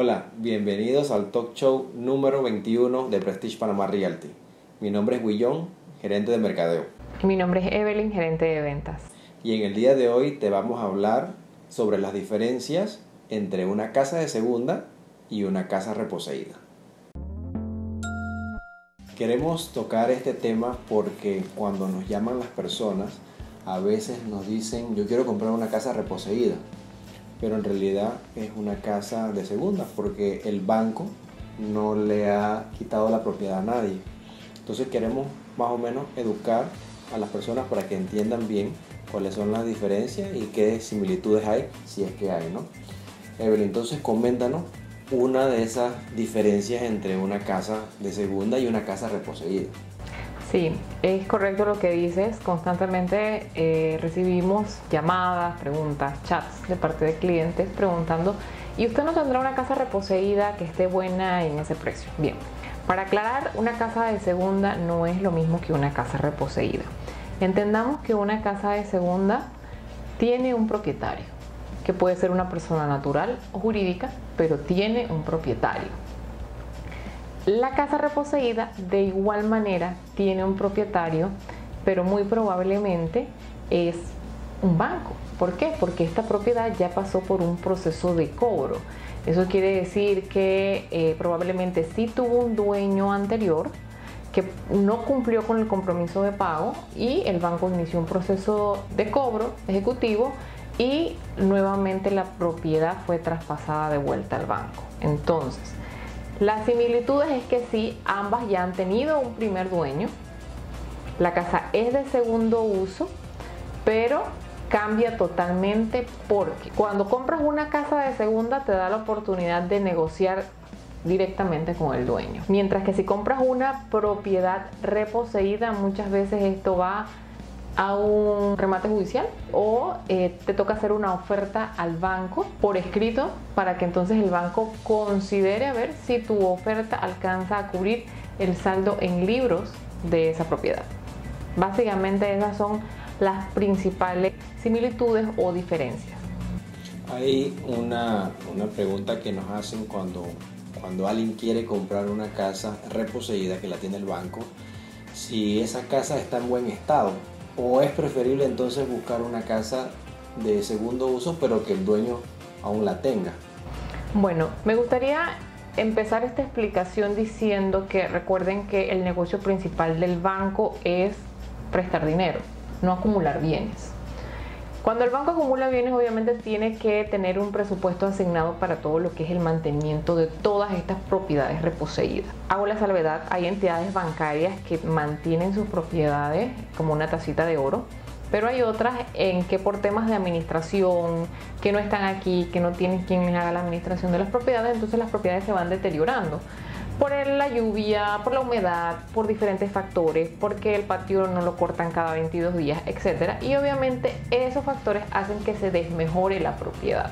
Hola, bienvenidos al talk show número 21 de Prestige Panamá Realty. Mi nombre es Guillón, gerente de mercadeo. Y mi nombre es Evelyn, gerente de ventas. Y en el día de hoy te vamos a hablar sobre las diferencias entre una casa de segunda y una casa reposeída. Queremos tocar este tema porque cuando nos llaman las personas, a veces nos dicen, yo quiero comprar una casa reposeída, pero en realidad es una casa de segunda porque el banco no le ha quitado la propiedad a nadie. Entonces queremos más o menos educar a las personas para que entiendan bien cuáles son las diferencias y qué similitudes hay, si es que hay, ¿no? Evelyn, entonces coméntanos una de esas diferencias entre una casa de segunda y una casa reposeída. Sí, es correcto lo que dices. Constantemente eh, recibimos llamadas, preguntas, chats de parte de clientes preguntando, ¿y usted no tendrá una casa reposeída que esté buena en ese precio? Bien, para aclarar, una casa de segunda no es lo mismo que una casa reposeída. Entendamos que una casa de segunda tiene un propietario, que puede ser una persona natural o jurídica, pero tiene un propietario. La casa reposeída de igual manera tiene un propietario, pero muy probablemente es un banco. ¿Por qué? Porque esta propiedad ya pasó por un proceso de cobro. Eso quiere decir que eh, probablemente sí tuvo un dueño anterior que no cumplió con el compromiso de pago y el banco inició un proceso de cobro ejecutivo y nuevamente la propiedad fue traspasada de vuelta al banco. Entonces, las similitudes es que sí, ambas ya han tenido un primer dueño. La casa es de segundo uso, pero cambia totalmente porque cuando compras una casa de segunda te da la oportunidad de negociar directamente con el dueño. Mientras que si compras una propiedad reposeída, muchas veces esto va a un remate judicial o eh, te toca hacer una oferta al banco por escrito para que entonces el banco considere a ver si tu oferta alcanza a cubrir el saldo en libros de esa propiedad. Básicamente esas son las principales similitudes o diferencias. Hay una, una pregunta que nos hacen cuando, cuando alguien quiere comprar una casa reposeída que la tiene el banco, si esa casa está en buen estado ¿O es preferible entonces buscar una casa de segundo uso pero que el dueño aún la tenga? Bueno, me gustaría empezar esta explicación diciendo que recuerden que el negocio principal del banco es prestar dinero, no acumular bienes. Cuando el banco acumula bienes, obviamente tiene que tener un presupuesto asignado para todo lo que es el mantenimiento de todas estas propiedades reposeídas. Hago la salvedad, hay entidades bancarias que mantienen sus propiedades como una tacita de oro, pero hay otras en que por temas de administración, que no están aquí, que no tienen quien les haga la administración de las propiedades, entonces las propiedades se van deteriorando por la lluvia, por la humedad, por diferentes factores, porque el patio no lo cortan cada 22 días, etc. Y obviamente esos factores hacen que se desmejore la propiedad.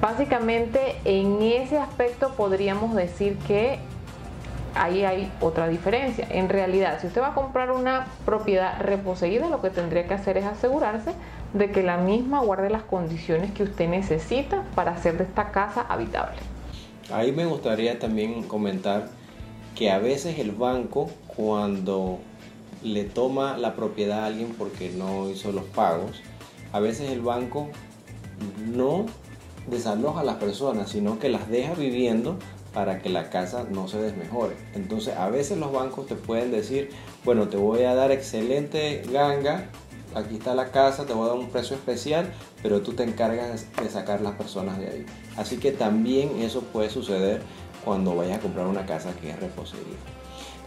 Básicamente en ese aspecto podríamos decir que ahí hay otra diferencia. En realidad, si usted va a comprar una propiedad reposeída, lo que tendría que hacer es asegurarse de que la misma guarde las condiciones que usted necesita para hacer de esta casa habitable. Ahí me gustaría también comentar que a veces el banco cuando le toma la propiedad a alguien porque no hizo los pagos, a veces el banco no desaloja a las personas, sino que las deja viviendo para que la casa no se desmejore. Entonces a veces los bancos te pueden decir, bueno, te voy a dar excelente ganga aquí está la casa, te voy a dar un precio especial, pero tú te encargas de sacar las personas de ahí. Así que también eso puede suceder cuando vayas a comprar una casa que es reposeída.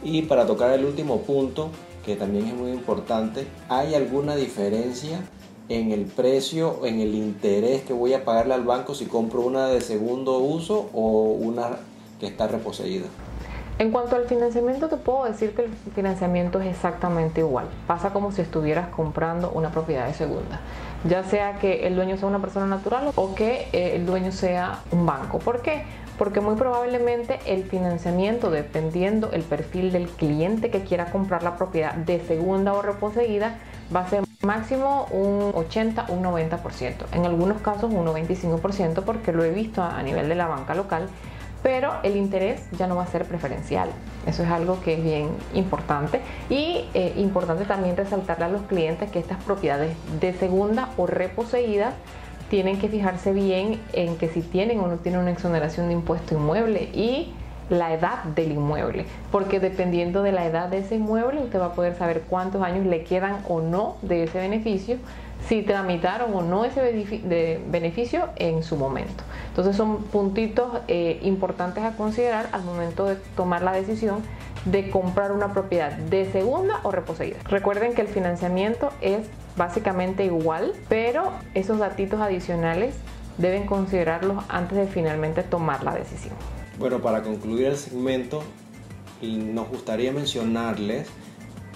Y para tocar el último punto, que también es muy importante, ¿hay alguna diferencia en el precio, en el interés que voy a pagarle al banco si compro una de segundo uso o una que está reposeída? En cuanto al financiamiento, te puedo decir que el financiamiento es exactamente igual. Pasa como si estuvieras comprando una propiedad de segunda. Ya sea que el dueño sea una persona natural o que eh, el dueño sea un banco. ¿Por qué? Porque muy probablemente el financiamiento, dependiendo el perfil del cliente que quiera comprar la propiedad de segunda o reposeída, va a ser Máximo un 80, un 90%. En algunos casos un 95% porque lo he visto a nivel de la banca local pero el interés ya no va a ser preferencial. Eso es algo que es bien importante y eh, importante también resaltarle a los clientes que estas propiedades de segunda o reposeídas tienen que fijarse bien en que si tienen o no tienen una exoneración de impuesto inmueble y la edad del inmueble, porque dependiendo de la edad de ese inmueble usted va a poder saber cuántos años le quedan o no de ese beneficio si tramitaron o no ese beneficio en su momento. Entonces son puntitos eh, importantes a considerar al momento de tomar la decisión de comprar una propiedad de segunda o reposeída. Recuerden que el financiamiento es básicamente igual, pero esos datitos adicionales deben considerarlos antes de finalmente tomar la decisión. Bueno, para concluir el segmento, nos gustaría mencionarles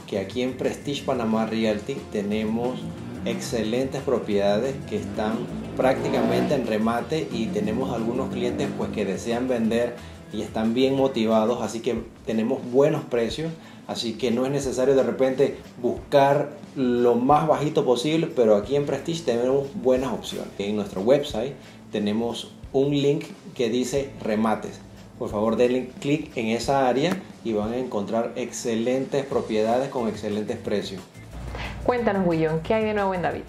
que aquí en Prestige Panamá Realty tenemos excelentes propiedades que están prácticamente en remate y tenemos algunos clientes pues que desean vender y están bien motivados, así que tenemos buenos precios, así que no es necesario de repente buscar lo más bajito posible, pero aquí en Prestige tenemos buenas opciones. En nuestro website tenemos un link que dice remates. Por favor denle clic en esa área y van a encontrar excelentes propiedades con excelentes precios. Cuéntanos, Willon, ¿qué hay de nuevo en David?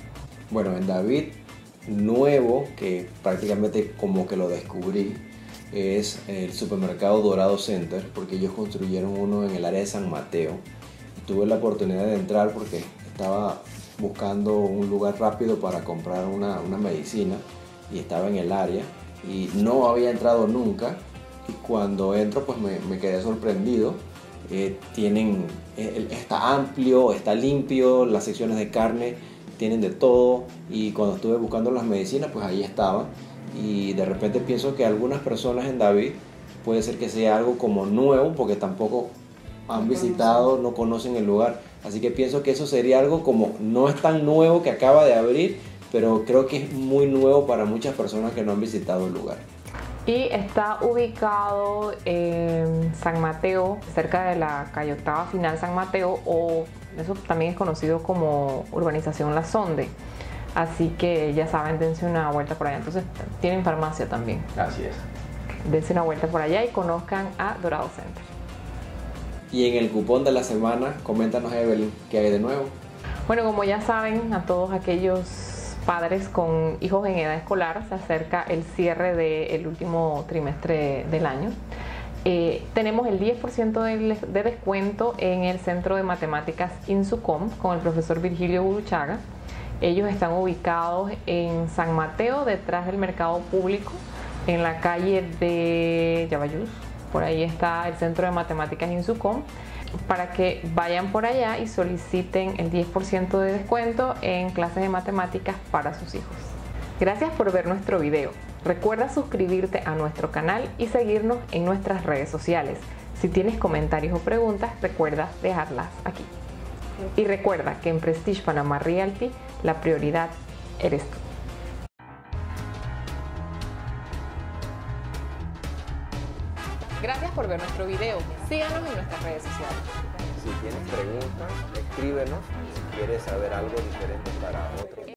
Bueno, en David, nuevo, que prácticamente como que lo descubrí, es el supermercado Dorado Center, porque ellos construyeron uno en el área de San Mateo. Tuve la oportunidad de entrar porque estaba buscando un lugar rápido para comprar una, medicina y estaba en el área y no había entrado nunca y cuando entro pues me, me quedé sorprendido eh, tienen, eh, está amplio, está limpio, las secciones de carne tienen de todo. Y cuando estuve buscando las medicinas pues ahí estaba. Y de repente pienso que algunas personas en David puede ser que sea algo como nuevo porque tampoco han visitado, no conocen el lugar, así que pienso que eso sería algo como no es tan nuevo que acaba de abrir, pero creo que es muy nuevo para muchas personas que no han visitado el lugar. Y está ubicado en San Mateo, cerca de la calle Octava Final San Mateo, o eso también es conocido como Urbanización La Sonde. Así que ya saben, dense una vuelta por allá. Entonces, tienen farmacia también. Así es. Dense una vuelta por allá y conozcan a Dorado Center. Y en el cupón de la semana, coméntanos, Evelyn, ¿qué hay de nuevo? Bueno, como ya saben, a todos aquellos padres con hijos en edad escolar, se acerca el cierre del último trimestre del año. Eh, tenemos el 10% de, de, descuento en el Centro de Matemáticas Insucom con el profesor Virgilio Buruchaga. Ellos están ubicados en San Mateo, detrás del mercado público, en la calle de Yabayuz. Por ahí está el Centro de Matemáticas Insucom para que vayan por allá y soliciten el 10% de descuento en clases de matemáticas para sus hijos. Gracias por ver nuestro video. Recuerda suscribirte a nuestro canal y seguirnos en nuestras redes sociales. Si tienes comentarios o preguntas, recuerda dejarlas aquí. Y recuerda que en Prestige Panama Realty la prioridad eres tú. Gracias por ver nuestro video. Síganos en nuestras redes sociales. Si tienes preguntas, escríbenos. Si quieres saber algo diferente para otro